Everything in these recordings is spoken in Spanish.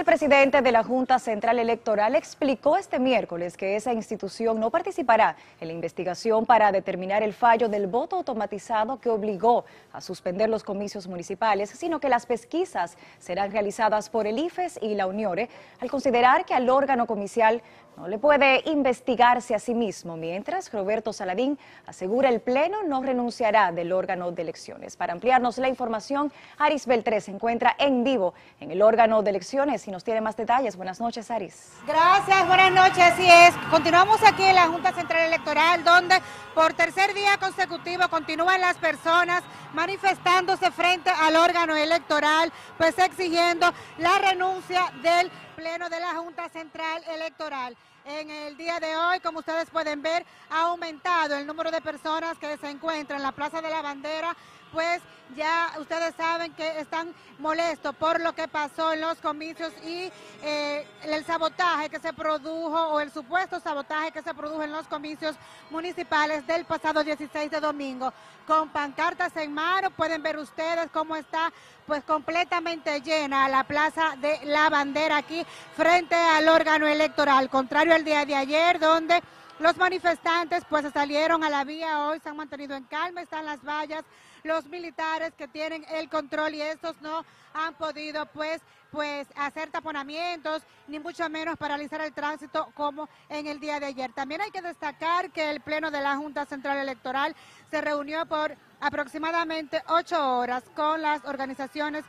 El presidente de la Junta Central Electoral explicó este miércoles que esa institución no participará en la investigación para determinar el fallo del voto automatizado que obligó a suspender los comicios municipales, sino que las pesquisas serán realizadas por el IFES y la UNIORE al considerar que al órgano comicial no le puede investigarse a sí mismo, mientras Roberto Saladín asegura el Pleno no renunciará del órgano de elecciones. Para ampliarnos la información, Aris Beltré se encuentra en vivo en el órgano de elecciones y nos tiene más detalles. Buenas noches, Aris. Gracias, buenas noches, así es. Continuamos aquí en la Junta Central Electoral, donde por tercer día consecutivo continúan las personas manifestándose frente al órgano electoral, pues exigiendo la renuncia del Pleno de la Junta Central Electoral. En el día de hoy, como ustedes pueden ver, ha aumentado el número de personas que se encuentran en la Plaza de la Bandera pues ya ustedes saben que están molestos por lo que pasó en los comicios y eh, el sabotaje que se produjo o el supuesto sabotaje que se produjo en los comicios municipales del pasado 16 de domingo. Con pancartas en mano pueden ver ustedes cómo está pues completamente llena la plaza de la bandera aquí frente al órgano electoral, contrario al día de ayer donde los manifestantes pues salieron a la vía hoy, se han mantenido en calma, están las vallas los militares que tienen el control y estos no han podido pues pues hacer taponamientos ni mucho menos paralizar el tránsito como en el día de ayer. También hay que destacar que el pleno de la Junta Central Electoral se reunió por aproximadamente ocho horas con las organizaciones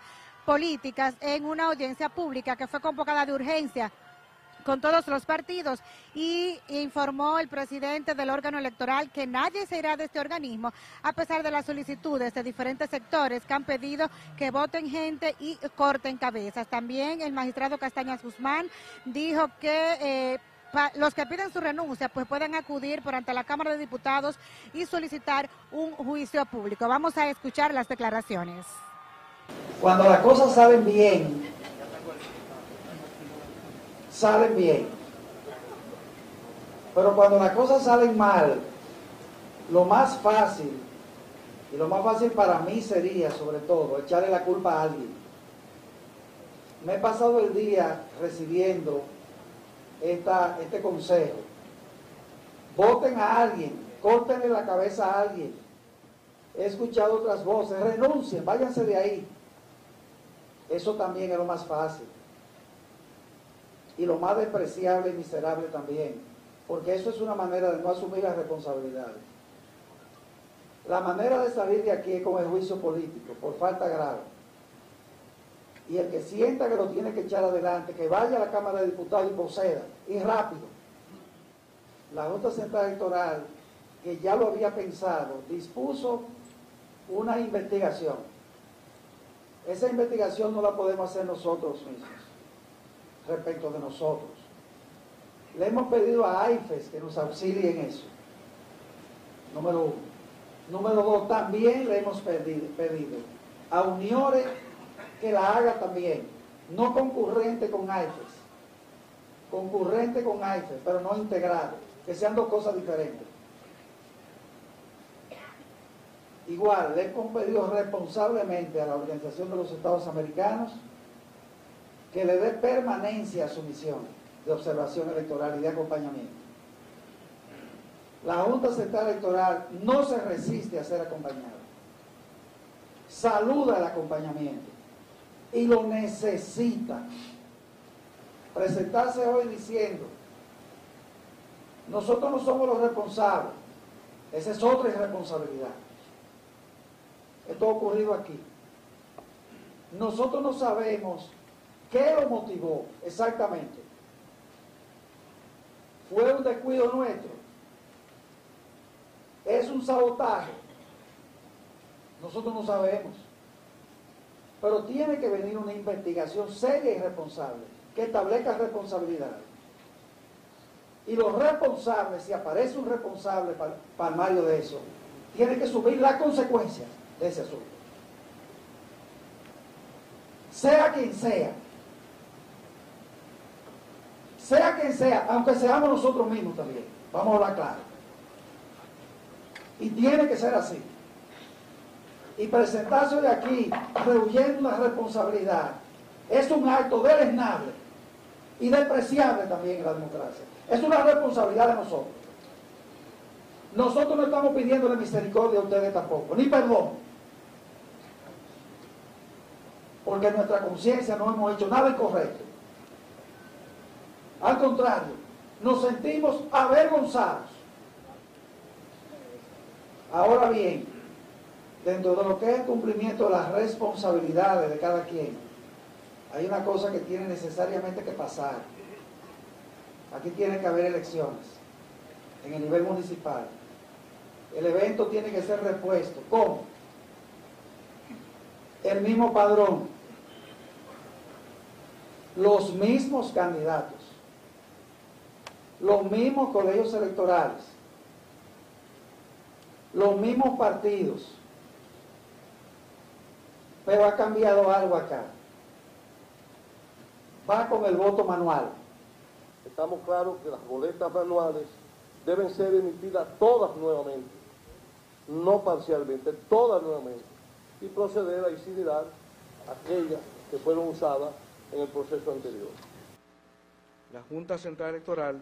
políticas en una audiencia pública que fue convocada de urgencia con todos los partidos y informó el presidente del órgano electoral que nadie se irá de este organismo a pesar de las solicitudes de diferentes sectores que han pedido que voten gente y corten cabezas. También el magistrado Castañas Guzmán dijo que... Eh, los que piden su renuncia pues pueden acudir por ante la Cámara de Diputados y solicitar un juicio público. Vamos a escuchar las declaraciones. Cuando las cosas salen bien, salen bien. Pero cuando las cosas salen mal, lo más fácil, y lo más fácil para mí sería, sobre todo, echarle la culpa a alguien. Me he pasado el día recibiendo esta, este consejo. Voten a alguien, córtenle la cabeza a alguien. He escuchado otras voces, renuncien, váyanse de ahí. Eso también es lo más fácil y lo más despreciable y miserable también, porque eso es una manera de no asumir las responsabilidades. La manera de salir de aquí es con el juicio político, por falta grave. Y el que sienta que lo tiene que echar adelante, que vaya a la Cámara de Diputados y proceda, y rápido. La Junta Central Electoral, que ya lo había pensado, dispuso una investigación. Esa investigación no la podemos hacer nosotros mismos respecto de nosotros. Le hemos pedido a AIFES que nos auxilie en eso. Número uno. Número dos, también le hemos pedido, pedido a Uniores que la haga también, no concurrente con AIFES, concurrente con AIFES, pero no integrado, que sean dos cosas diferentes. Igual, le hemos pedido responsablemente a la Organización de los Estados Americanos que le dé permanencia a su misión de observación electoral y de acompañamiento. La Junta Central Electoral no se resiste a ser acompañada. Saluda el acompañamiento y lo necesita. Presentarse hoy diciendo, nosotros no somos los responsables, esa es otra irresponsabilidad. Esto ha ocurrido aquí. Nosotros no sabemos ¿Qué lo motivó exactamente? ¿Fue un descuido nuestro? ¿Es un sabotaje? Nosotros no sabemos. Pero tiene que venir una investigación seria y responsable que establezca responsabilidades. Y los responsables, si aparece un responsable para, Mario de eso, tiene que subir las consecuencias de ese asunto. Sea quien sea, sea quien sea, aunque seamos nosotros mismos también, vamos a hablar claro. Y tiene que ser así. Y presentarse de aquí rehuyendo una responsabilidad es un acto deleznable y despreciable también en la democracia. Es una responsabilidad de nosotros. Nosotros no estamos pidiéndole misericordia a ustedes tampoco, ni perdón. Porque en nuestra conciencia no hemos hecho nada incorrecto. Al contrario, nos sentimos avergonzados. Ahora bien, dentro de lo que es el cumplimiento de las responsabilidades de cada quien, hay una cosa que tiene necesariamente que pasar. Aquí tiene que haber elecciones en el nivel municipal. El evento tiene que ser repuesto. ¿Cómo? El mismo padrón. Los mismos candidatos. Los mismos colegios electorales. Los mismos partidos. Pero ha cambiado algo acá. Va con el voto manual. Estamos claros que las boletas manuales deben ser emitidas todas nuevamente, no parcialmente, todas nuevamente, y proceder a incinerar aquellas que fueron usadas en el proceso anterior. La Junta Central Electoral,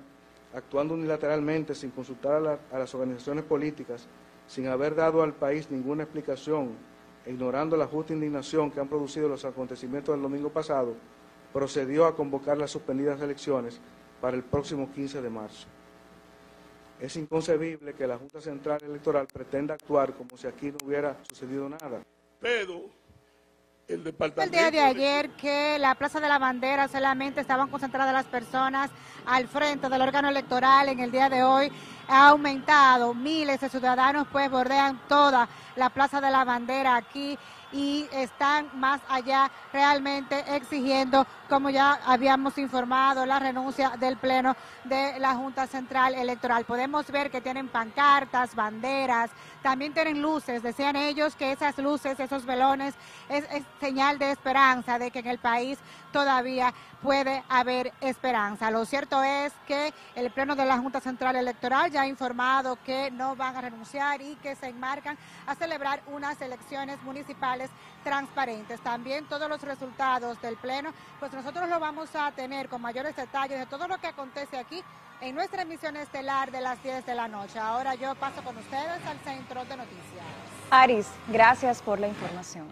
actuando unilateralmente sin consultar a, la, a las organizaciones políticas, sin haber dado al país ninguna explicación, e ignorando la justa indignación que han producido los acontecimientos del domingo pasado, procedió a convocar las suspendidas elecciones para el próximo 15 de marzo. Es inconcebible que la Junta Central Electoral pretenda actuar como si aquí no hubiera sucedido nada. Pero el departamento... El día de ayer que la Plaza de la Bandera solamente estaban concentradas las personas al frente del órgano electoral, en el día de hoy ha aumentado, miles de ciudadanos pues bordean toda la Plaza de la Bandera aquí y están más allá realmente exigiendo, como ya habíamos informado, la renuncia del Pleno de la Junta Central Electoral. Podemos ver que tienen pancartas, banderas, también tienen luces. Decían ellos que esas luces, esos velones, es, señal de esperanza, de que en el país todavía puede haber esperanza. Lo cierto es que el Pleno de la Junta Central Electoral ya ha informado que no van a renunciar y que se enmarcan a celebrar unas elecciones municipales transparentes. También todos los resultados del Pleno, pues nosotros lo vamos a tener con mayores detalles de todo lo que acontece aquí en nuestra emisión estelar de las 10 de la noche. Ahora yo paso con ustedes al centro de noticias. Aris, gracias por la información.